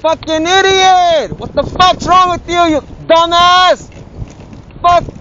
fucking idiot! What the fuck's wrong with you, you dumbass? Fuck